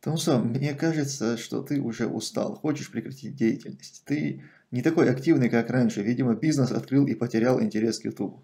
Томсо, мне кажется, что ты уже устал, хочешь прекратить деятельность. Ты не такой активный, как раньше. Видимо, бизнес открыл и потерял интерес к YouTube.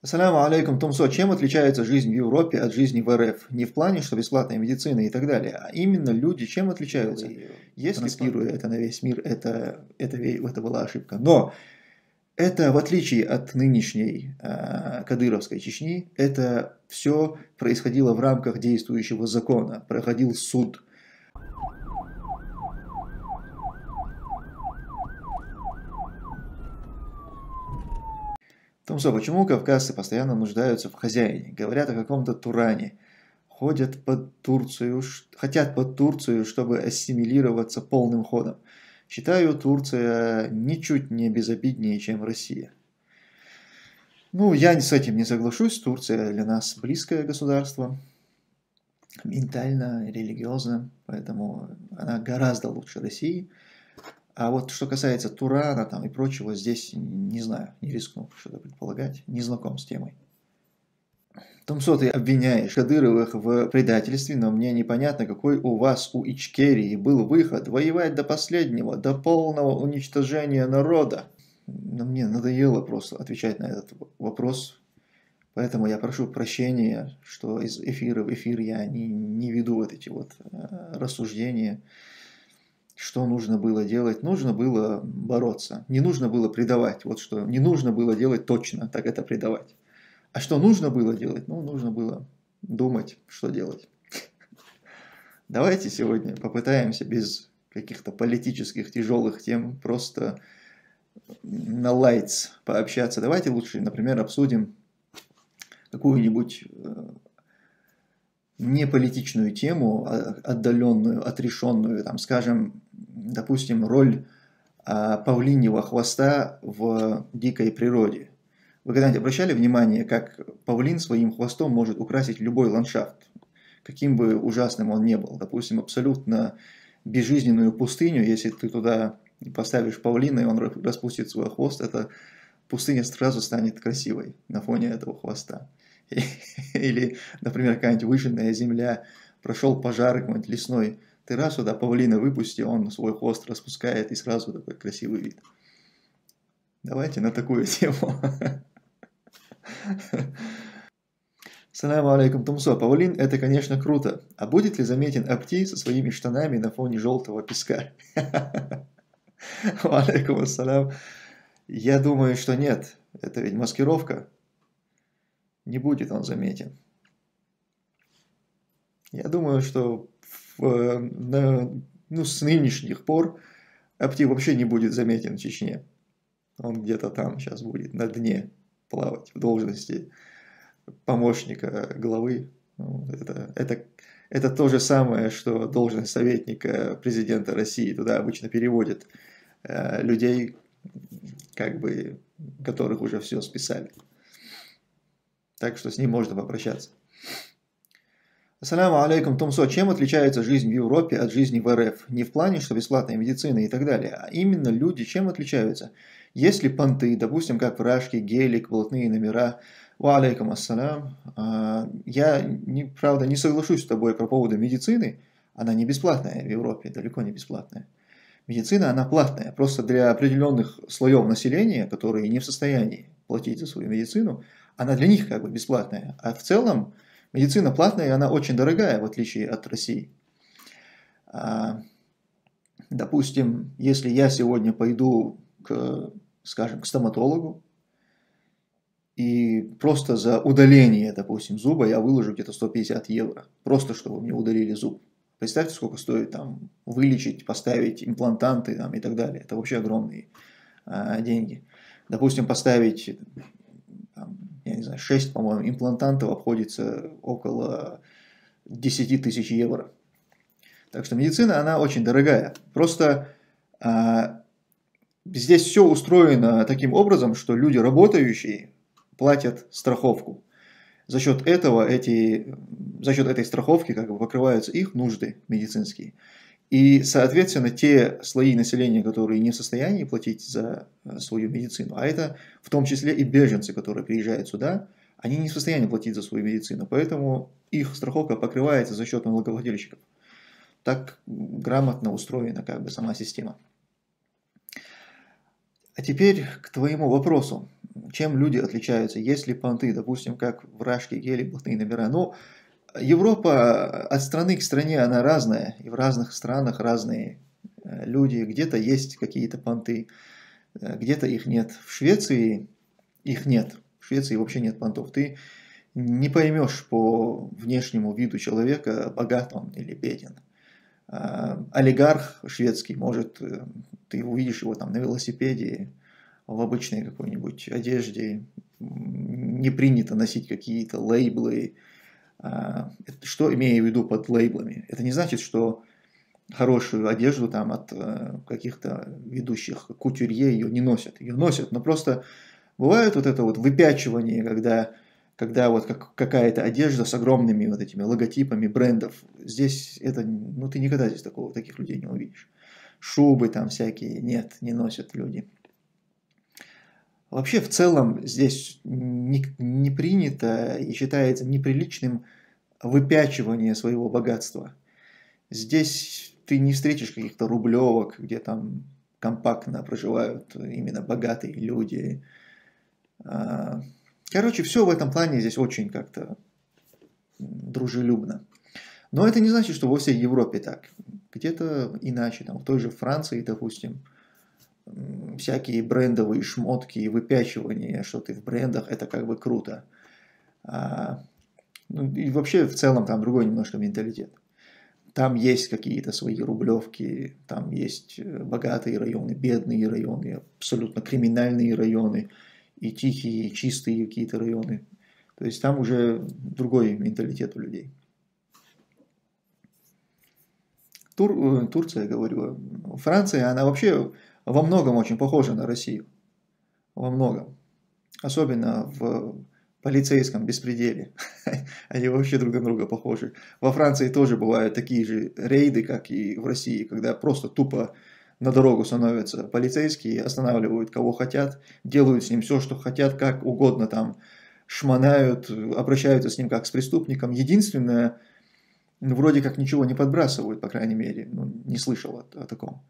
Ассаламу алейкум, Томсо. Чем отличается жизнь в Европе от жизни в РФ? Не в плане, что бесплатная медицина и так далее, а именно люди чем отличаются? Если транслируя это на весь мир, это, это, это была ошибка. Но это, в отличие от нынешней э, Кадыровской Чечни, это все происходило в рамках действующего закона, проходил суд. Томсо, почему кавказцы постоянно нуждаются в хозяине? Говорят о каком-то Туране. Ходят под Турцию, хотят под Турцию, чтобы ассимилироваться полным ходом. Считаю, Турция ничуть не безобиднее, чем Россия. Ну, я с этим не соглашусь. Турция для нас близкое государство, ментально, религиозно, поэтому она гораздо лучше России. А вот что касается Турана там и прочего, здесь не знаю, не рискну что-то предполагать, не знаком с темой. Томсо, ты обвиняешь Кадыровых в предательстве, но мне непонятно, какой у вас, у Ичкерии, был выход воевать до последнего, до полного уничтожения народа. Но мне надоело просто отвечать на этот вопрос, поэтому я прошу прощения, что из эфира в эфир я не, не веду вот эти вот э, рассуждения. Что нужно было делать? Нужно было бороться, не нужно было предавать. Вот что не нужно было делать точно, так это предавать. А что нужно было делать? Ну, нужно было думать, что делать. Давайте сегодня попытаемся без каких-то политических тяжелых тем просто на лайтс пообщаться. Давайте лучше, например, обсудим какую-нибудь э, неполитичную тему, а отдаленную, отрешенную, там, скажем, допустим, роль а, павлиньего хвоста в дикой природе – вы когда-нибудь обращали внимание, как павлин своим хвостом может украсить любой ландшафт, каким бы ужасным он ни был. Допустим, абсолютно безжизненную пустыню, если ты туда поставишь павлина, и он распустит свой хвост, эта пустыня сразу станет красивой на фоне этого хвоста. Или, например, какая-нибудь выжженная земля, прошел пожар какой-нибудь лесной, ты раз сюда павлина выпусти, он свой хвост распускает, и сразу такой красивый вид. Давайте на такую тему. Саляму алейкум, Тумсо. Павлин – это, конечно, круто. А будет ли заметен Апти со своими штанами на фоне желтого песка? Алейкум ассалям. Я думаю, что нет. Это ведь маскировка. Не будет он заметен. Я думаю, что в, на, ну, с нынешних пор Апти вообще не будет заметен в Чечне. Он где-то там сейчас будет, на дне плавать в должности помощника главы. Это, это, это то же самое, что должность советника президента России. Туда обычно переводят э, людей, как бы, которых уже все списали. Так что с ним можно попрощаться. Ассаламу алейкум, Тумсо. Чем отличается жизнь в Европе от жизни в РФ? Не в плане, что бесплатная медицина и так далее, а именно люди чем отличаются? Есть ли понты, допустим, как вражки, гелик, блатные номера? Ва алейкум ассалям. А, я, правда, не соглашусь с тобой по поводу медицины. Она не бесплатная в Европе, далеко не бесплатная. Медицина, она платная. Просто для определенных слоев населения, которые не в состоянии платить за свою медицину, она для них как бы бесплатная. А в целом медицина платная, и она очень дорогая, в отличие от России. А, допустим, если я сегодня пойду к скажем, к стоматологу, и просто за удаление, допустим, зуба я выложу где-то 150 евро, просто чтобы мне удалили зуб. Представьте, сколько стоит там вылечить, поставить имплантанты там, и так далее. Это вообще огромные а, деньги. Допустим, поставить, я не знаю, 6, по-моему, имплантантов обходится около 10 тысяч евро. Так что медицина, она очень дорогая. Просто а, здесь все устроено таким образом, что люди работающие платят страховку. За счет этого эти, за счет этой страховки как бы покрываются их нужды медицинские. И, соответственно, те слои населения, которые не в состоянии платить за э, свою медицину, а это в том числе и беженцы, которые приезжают сюда, они не в состоянии платить за свою медицину, поэтому их страховка покрывается за счет налогоплательщиков. Так грамотно устроена как бы сама система. А теперь к твоему вопросу. Чем люди отличаются? Есть ли понты, допустим, как в Рашке, Геле, блатные номера? Ну, Европа от страны к стране, она разная. И в разных странах разные э, люди. Где-то есть какие-то понты, э, где-то их нет. В Швеции их нет. В Швеции вообще нет понтов. Ты не поймешь по внешнему виду человека, богат он или беден. А, олигарх шведский, может, э, ты увидишь его там на велосипеде, в обычной какой-нибудь одежде, не принято носить какие-то лейблы. А, что имею в виду под лейблами? Это не значит, что хорошую одежду там от э, каких-то ведущих кутюрье ее не носят. Ее носят, но просто бывает вот это вот выпячивание, когда когда вот как, какая-то одежда с огромными вот этими логотипами брендов, здесь это, ну ты никогда здесь такого, таких людей не увидишь. Шубы там всякие, нет, не носят люди. Вообще в целом здесь не, не принято и считается неприличным выпячивание своего богатства. Здесь ты не встретишь каких-то рублевок, где там компактно проживают именно богатые люди. А, Короче, все в этом плане здесь очень как-то дружелюбно. Но это не значит, что во всей Европе так. Где-то иначе, там, в той же Франции, допустим, всякие брендовые шмотки и выпячивания, что ты в брендах, это как бы круто. А, ну, и вообще в целом там другой немножко менталитет. Там есть какие-то свои рублевки, там есть э, богатые районы, бедные районы, абсолютно криминальные районы – и тихие, и чистые какие-то районы. То есть там уже другой менталитет у людей. Тур, э, Турция, говорю, Франция, она вообще во многом очень похожа на Россию. Во многом. Особенно в полицейском беспределе. Они вообще друг на друга похожи. Во Франции тоже бывают такие же рейды, как и в России, когда просто тупо на дорогу становятся полицейские, останавливают кого хотят, делают с ним все, что хотят, как угодно там шмонают, обращаются с ним как с преступником. Единственное, ну, вроде как ничего не подбрасывают, по крайней мере, ну, не слышал о, о таком.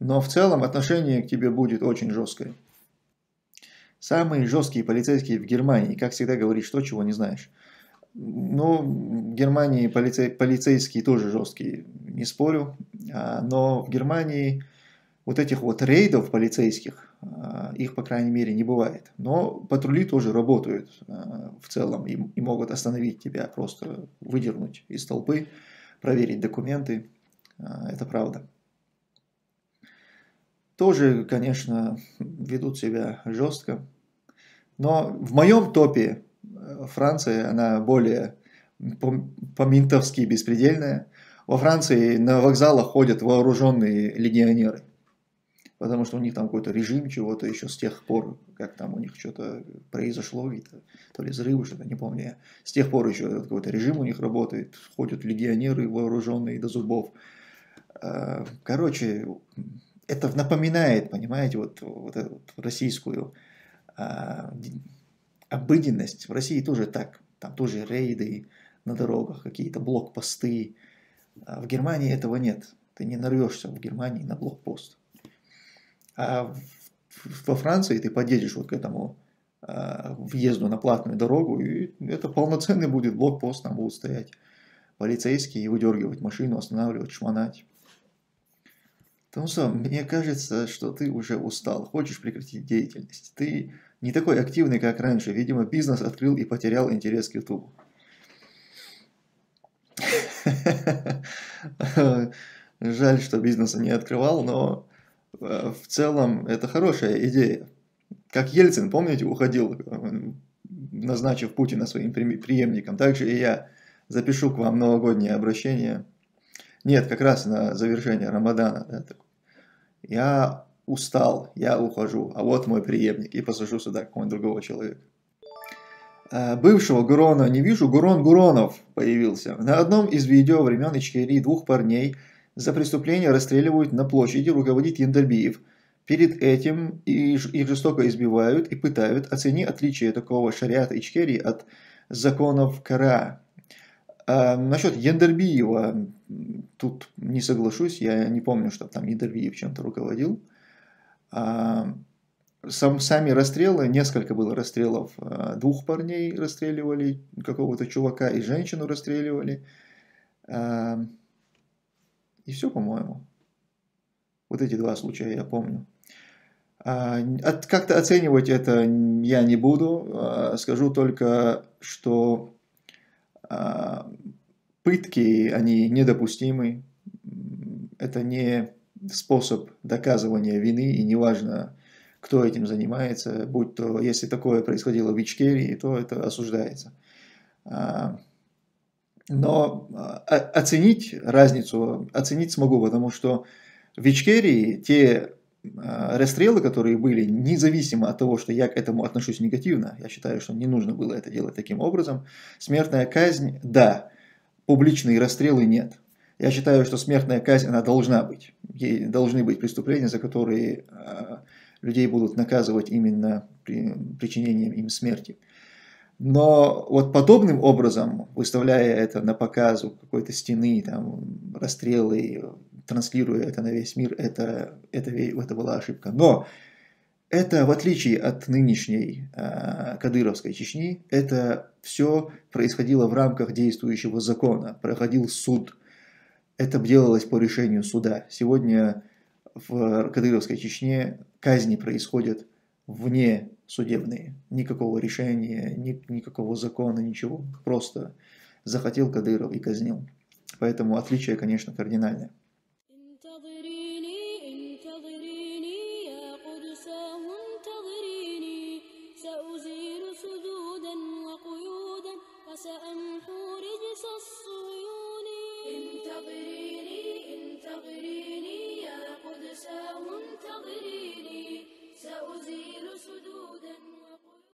Но в целом отношение к тебе будет очень жесткое. Самые жесткие полицейские в Германии, как всегда говоришь то, чего не знаешь. Ну, в Германии полицей, полицейские тоже жесткие, не спорю. А, но в Германии вот этих вот рейдов полицейских, а, их, по крайней мере, не бывает. Но патрули тоже работают а, в целом и, и могут остановить тебя, просто выдернуть из толпы, проверить документы. Это правда. Тоже, конечно, ведут себя жестко. Но в моем топе э, Франция, она более по-ментовски беспредельная. Во Франции на вокзалах ходят вооруженные легионеры потому что у них там какой-то режим чего-то еще с тех пор, как там у них что-то произошло, то ли взрывы, что-то, не помню я. С тех пор еще какой-то режим у них работает, ходят легионеры вооруженные до зубов. А, короче, это напоминает, понимаете, вот, вот эту российскую а, обыденность. В России тоже так, там тоже рейды на дорогах, какие-то блокпосты. А в Германии этого нет. Ты не нарвешься в Германии на блокпост. А во Франции ты подъедешь вот к этому а, въезду на платную дорогу, и это полноценный будет блокпост, там будут стоять полицейские и выдергивать машину, останавливать, шмонать. Потому что мне кажется, что ты уже устал, хочешь прекратить деятельность. Ты не такой активный, как раньше. Видимо, бизнес открыл и потерял интерес к YouTube. Жаль, что бизнеса не открывал, но Э, в целом это хорошая идея. Как Ельцин, помните, уходил, э, назначив Путина своим преемником, также и я запишу к вам новогоднее обращение. Нет, как раз на завершение Рамадана. Да, я устал, я ухожу, а вот мой преемник, и посажу сюда какого-нибудь другого человека. Э, бывшего Гурона не вижу, Гурон Гуронов появился. На одном из видео времен Ичкерии двух парней – за преступление расстреливают на площади, руководит Яндальбиев. перед этим их жестоко избивают и пытают. Оцени отличие такого шариата Ичкерии от законов Кара. А насчет Яндербиева тут не соглашусь, я не помню, что там Яндербиев чем-то руководил. А, сам, сами расстрелы, несколько было расстрелов, а, двух парней расстреливали, какого-то чувака и женщину расстреливали. А, и все, по-моему. Вот эти два случая я помню. Как-то оценивать это я не буду. Скажу только, что пытки, они недопустимы. Это не способ доказывания вины, и неважно, кто этим занимается, будь то, если такое происходило в Ичкерии, то это осуждается. А, но а, оценить разницу, оценить смогу, потому что в Ичкерии те а, расстрелы, которые были, независимо от того, что я к этому отношусь негативно, я считаю, что не нужно было это делать таким образом, смертная казнь, да, публичные расстрелы нет. Я считаю, что смертная казнь, она должна быть. Ей должны быть преступления, за которые людей будут наказывать именно при, причинением им смерти. Но вот подобным образом, выставляя это на показу какой-то стены, там, расстрелы, транслируя это на весь мир, это, это, это была ошибка. Но это, в отличие от нынешней э, Кадыровской Чечни, это все происходило в рамках действующего закона, проходил суд. Это делалось по решению суда. Сегодня в Кадыровской Чечне казни происходят вне судебные. Никакого решения, ни, никакого закона, ничего. Просто захотел Кадыров и казнил. Поэтому отличие, конечно, кардинальное. سأمحو رجس الصيون انتظريني انتظريني يا قدساه انتظريني. سأزيل سدودا.